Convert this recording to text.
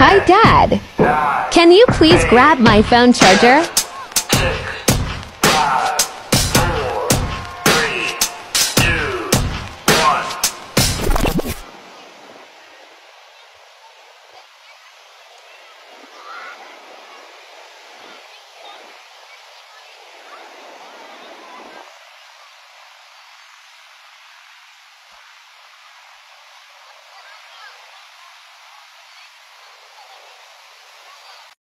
Hi, Dad. Can you please grab my phone charger?